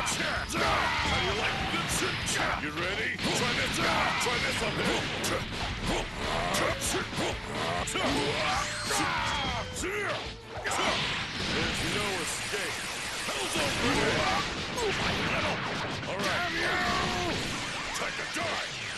You like good ready? Try this. Try this on me. There's no escape. Hell's over here. All right. Damn you! Time to die.